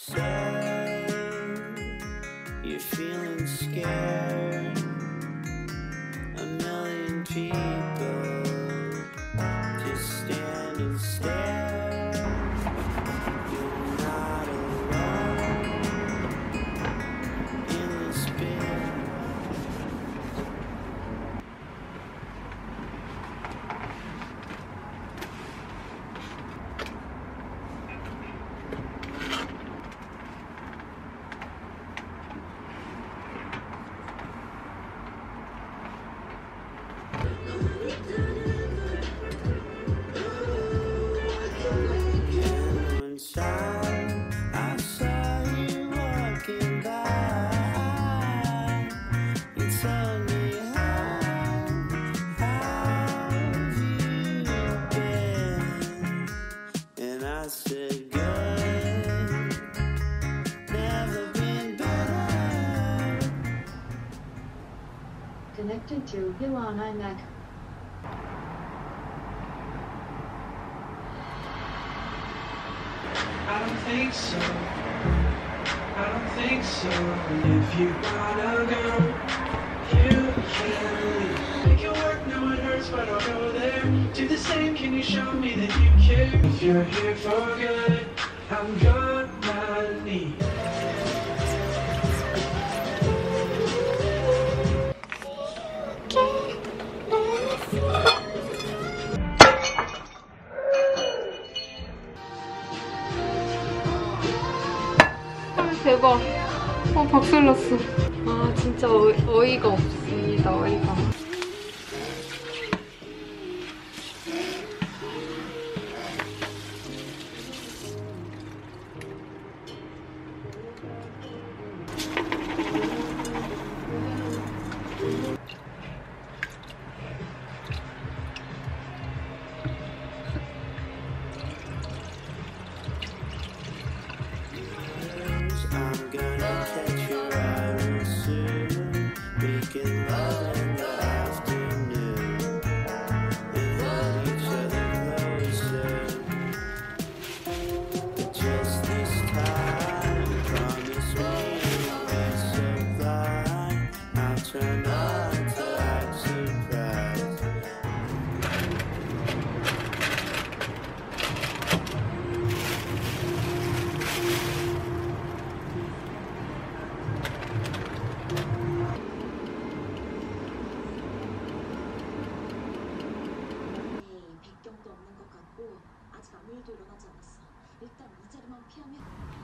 Say you're feeling scared. A million people Elon iMac. I don't think so. I don't think so. If you wanna go, you can leave. Make it work, no it hurts, but I'll go there. Do the same, can you show me that you care? If you're here for good, I'm gonna need. 박살 났어. 아 진짜 어, 어이가 없습니다. 어이가.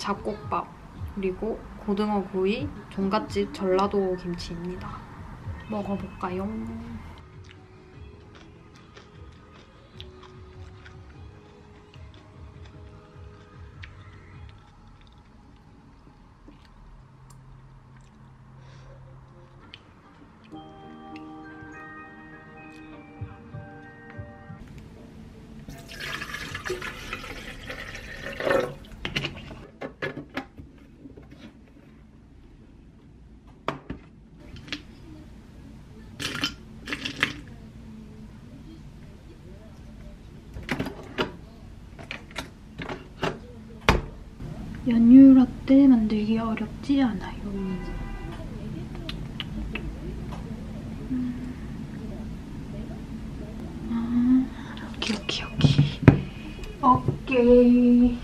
잡곡밥 그리고 고등어 구이, 종갓집 전라도 김치입니다. 먹어볼까요? 연유 라떼 만들기 어렵지 않아요. 음. 아, 여기. 오케이.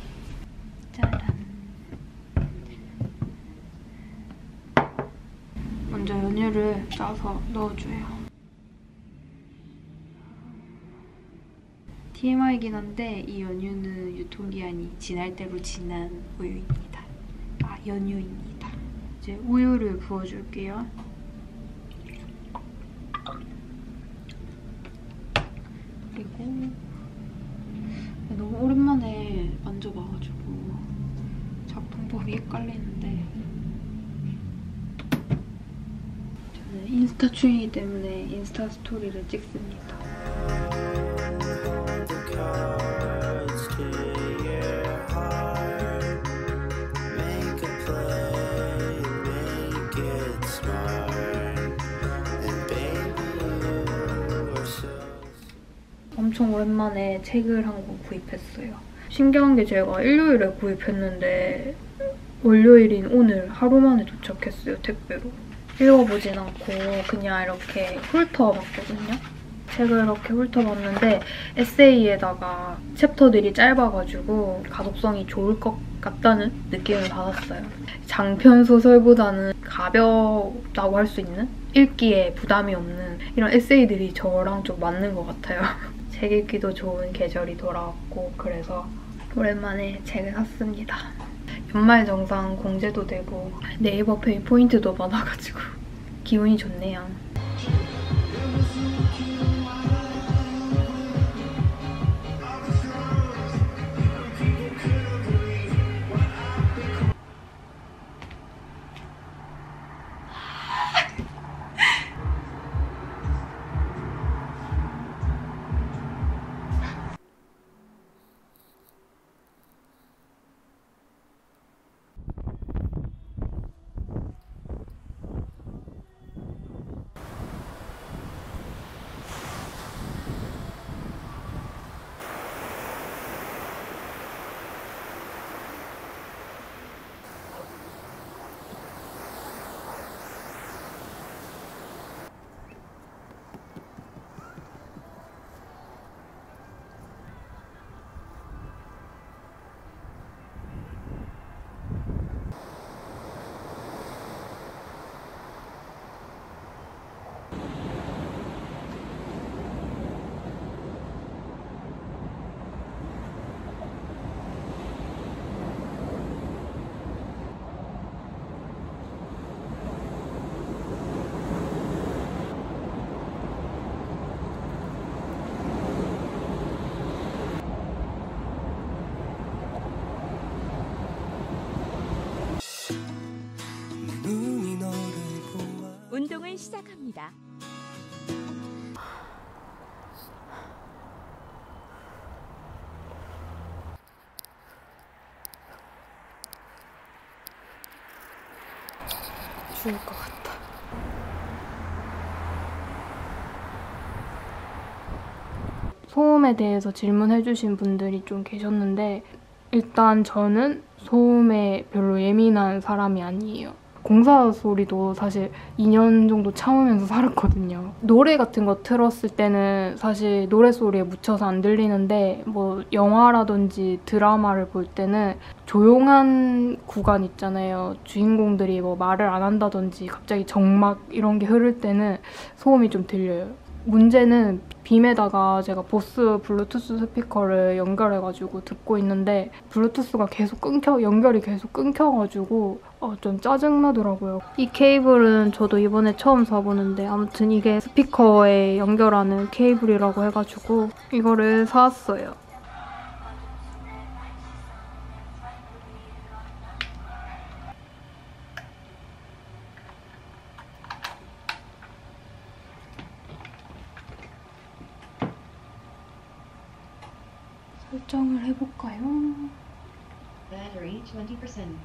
짜란. 먼저 연유를 짜서 넣어줘요. TMI이긴 한데 이 연유는 유통기한이 지날 대로 지난 우유입니다. 아, 연유입니다. 이제 우유를 부어줄게요. 그리고 너무 오랜만에 만져봐가지고 작동법이 헷갈리는데 저는 인스타 중이기 때문에 인스타 스토리를 찍습니다. 엄청 오랜만에 책을 한 권 구입했어요. 신기한 게 제가 일요일에 구입했는데 월요일인 오늘 하루 만에 도착했어요, 택배로. 읽어보진 않고 그냥 이렇게 훑어봤거든요. 책을 이렇게 훑어봤는데 에세이에다가 챕터들이 짧아가지고 가독성이 좋을 것 같다는 느낌을 받았어요. 장편 소설보다는 가볍다고 할 수 있는 읽기에 부담이 없는 이런 에세이들이 저랑 좀 맞는 것 같아요. 책 읽기도 좋은 계절이 돌아왔고 그래서 오랜만에 책을 샀습니다. 연말 정산 공제도 되고 네이버 페이 포인트도 받아가지고 기분이 좋네요. 시작합니다. 죽을 것 같다. 소음에 대해서 질문해주신 분들이 좀 계셨는데 일단 저는 소음에 별로 예민한 사람이 아니에요. 공사 소리도 사실 2년 정도 참으면서 살았거든요. 노래 같은 거 틀었을 때는 사실 노래 소리에 묻혀서 안 들리는데 뭐 영화라든지 드라마를 볼 때는 조용한 구간 있잖아요. 주인공들이 뭐 말을 안 한다든지 갑자기 적막 이런 게 흐를 때는 소음이 좀 들려요. 문제는 빔에다가 제가 보스 블루투스 스피커를 연결해가지고 듣고 있는데 블루투스가 계속 끊겨 연결이 계속 끊겨가지고 어, 좀 짜증나더라고요. 이 케이블은 저도 이번에 처음 사보는데 아무튼 이게 스피커에 연결하는 케이블이라고 해가지고 이거를 사왔어요. 설정을 해볼까요? Battery 20%.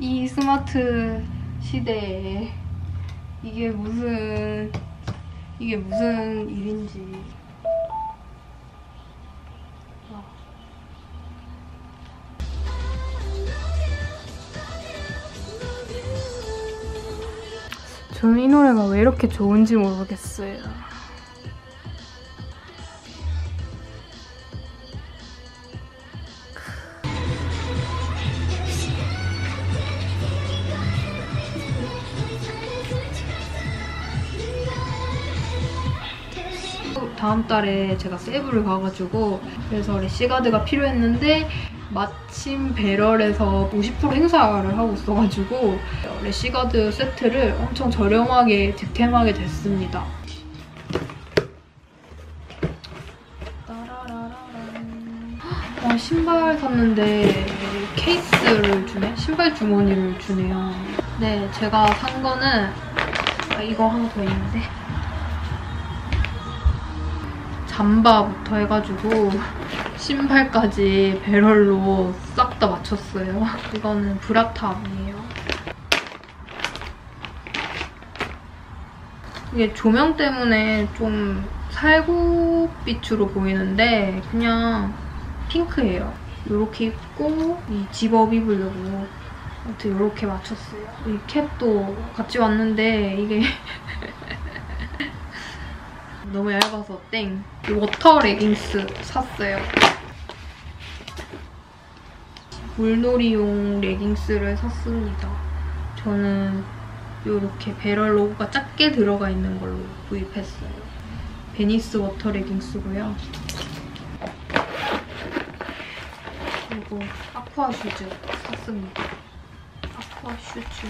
이 스마트 시대에 이게 무슨 이게 무슨 일인지 아. 저는 이 노래가 왜 이렇게 좋은지 모르겠어요. 다음 달에 제가 세부를 가가지고 그래서 래시가드가 필요했는데 마침 배럴에서 50% 행사를 하고 있어가지고 래시가드 세트를 엄청 저렴하게 득템하게 됐습니다. 와 신발 샀는데 케이스를 주네? 신발 주머니를 주네요. 네, 제가 산 거는 아, 이거 하나 더 있는데 잠바부터 해가지고 신발까지 배럴로 싹 다 맞췄어요. 이거는 브라탑이에요. 이게 조명 때문에 좀 살구빛으로 보이는데 그냥 핑크예요. 이렇게 입고 이 집업 입으려고 아무튼 이렇게 맞췄어요. 이 캡도 같이 왔는데 이게 너무 얇아서 땡. 이 water 레깅스 샀어요. 물놀이용 레깅스를 샀습니다. 저는 이렇게 배럴 로고가 작게 들어가 있는 걸로 구입했어요. 베니스 water 레깅스고요. 그리고 아쿠아 슈즈 샀습니다. 아쿠아 슈즈.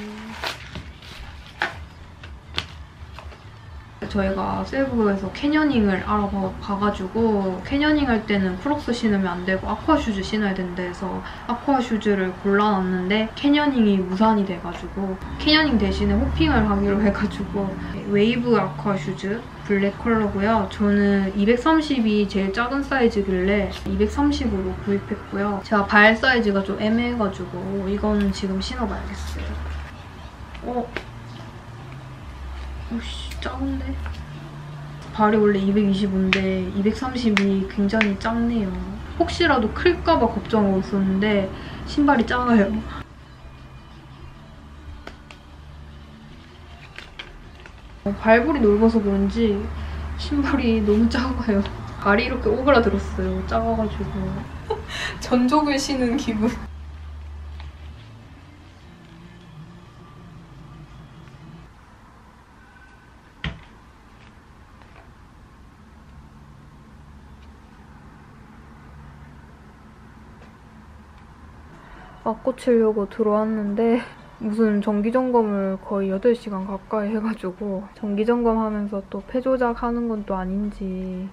저희가 세부에서 canyoning을 알아봐가지고 canyoning 할 때는 크록스 신으면 안 되고 아쿠아 슈즈 신어야 된다 해서 아쿠아 슈즈를 골라놨는데 canyoning이 무산이 돼가지고 canyoning 대신에 hopping을 하기로 해가지고 웨이브 아쿠아 슈즈 블랙 컬러고요. 저는 230이 제일 작은 사이즈길래 230으로 구입했고요. 제가 발 사이즈가 좀 애매해가지고 이거는 지금 신어봐야겠어요. 어? 오씨 작은데? 발이 원래 225인데 230이 굉장히 작네요. 혹시라도 클까봐 걱정하고 있었는데 신발이 작아요. 어, 발볼이 넓어서 그런지 신발이 너무 작아요. 발이 이렇게 오그라들었어요. 작아가지고. 전족을 신은 기분. 맞고 치려고 들어왔는데 무슨 정기점검을 거의 8시간 가까이 해가지고 정기점검 하면서 또 폐조작 하는 건 또 아닌지.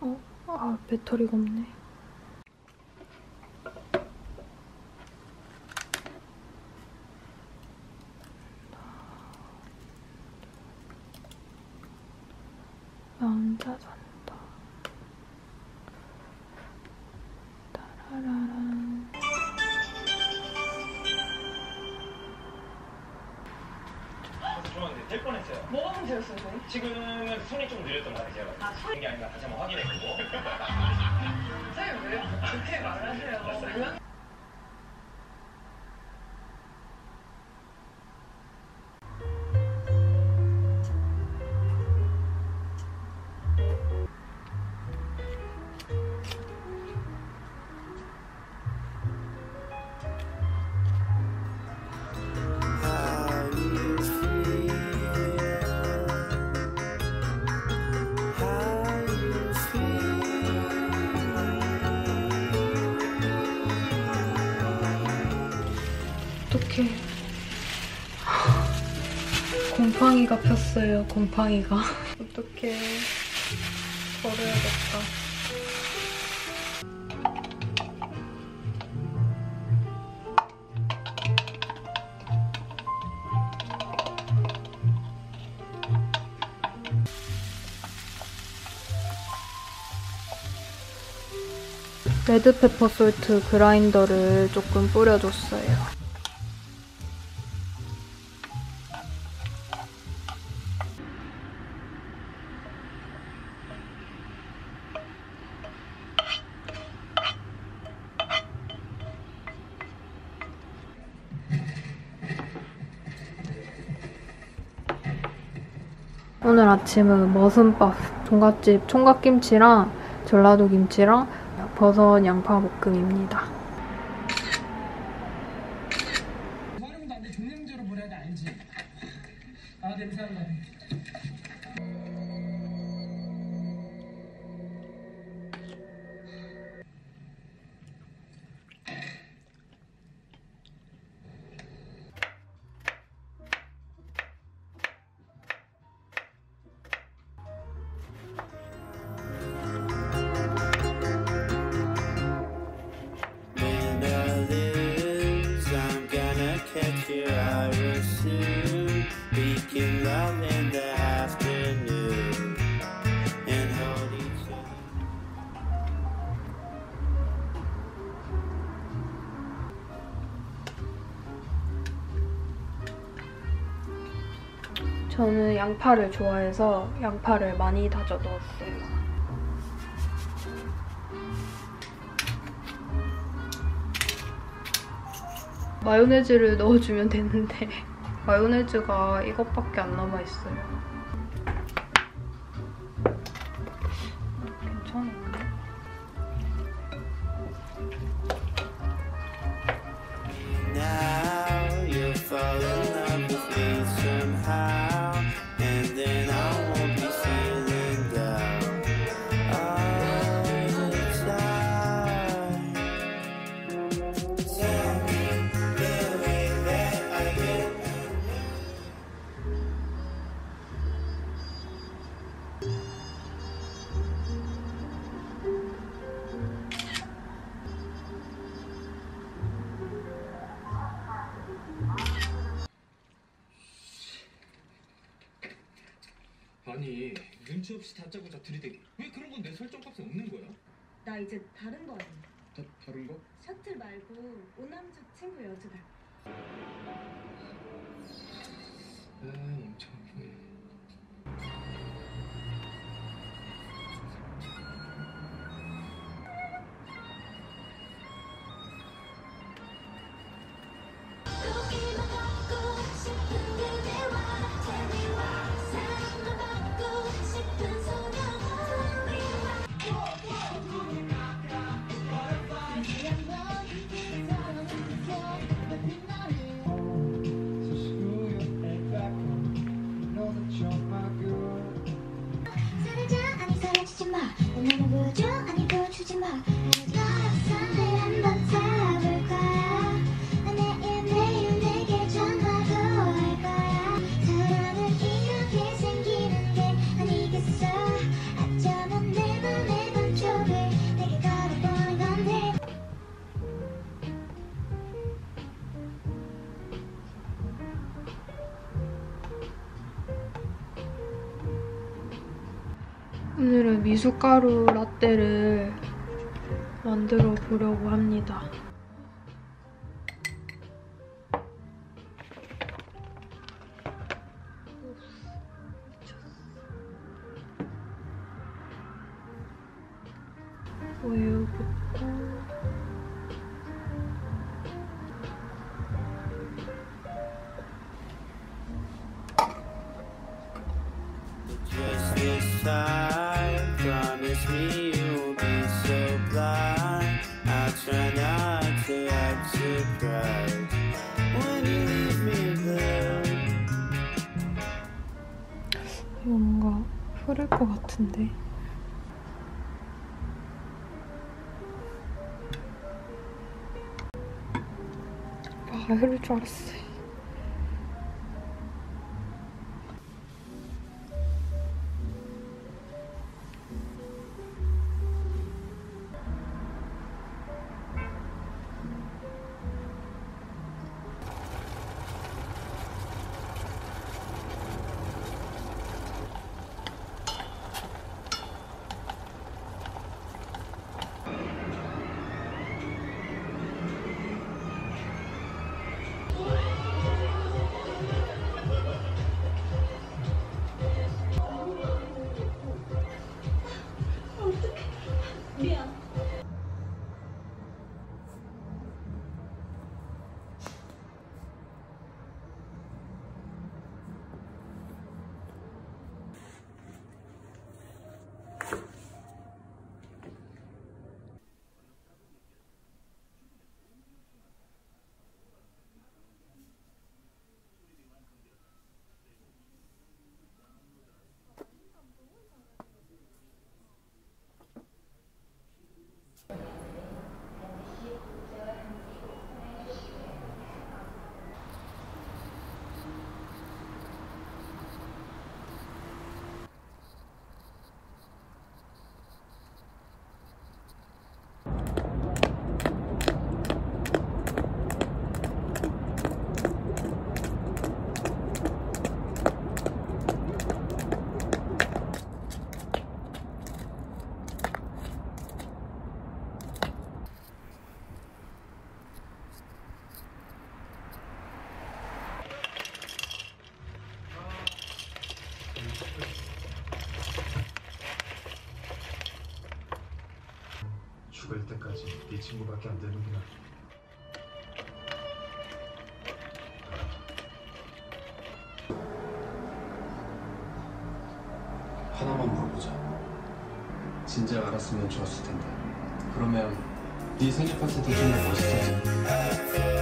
어? 아 배터리가 없네. 잔다 저희? 지금은 손이 좀 느렸던 것 같아요. 아, 손이? 게 아니라 다시 한번 확인해보고. 선생님 왜 그렇게 말하세요? 곰팡이가 폈어요, 곰팡이가. 어떡해. 버려야겠다. 레드페퍼 솔트 그라인더를 조금 뿌려줬어요. 아침은 머슴밥, 종갓집 총각김치랑 전라도 김치랑 버섯 양파 볶음입니다. 저는 양파를 좋아해서 양파를 많이 다져 넣었어요. 마요네즈를 넣어주면 되는데 마요네즈가 이것밖에 안 남아있어요. 이제 다른 거 아니야. 다, 다른 거? 셔틀 말고 오남주 친구 여주다. 아 엄청 아프네 마. 너는 보여줘? 아니 보여주지 마 미숫가루 라떼를 만들어 보려고 합니다. 우유 붓고 흐를 줄 알았어. 죽을 때까지 네 친구밖에 안 되는구나. 하나만 물어보자. 진작 알았으면 좋았을 텐데. 그러면 네 생일 파티 때 좀더 멋있었지.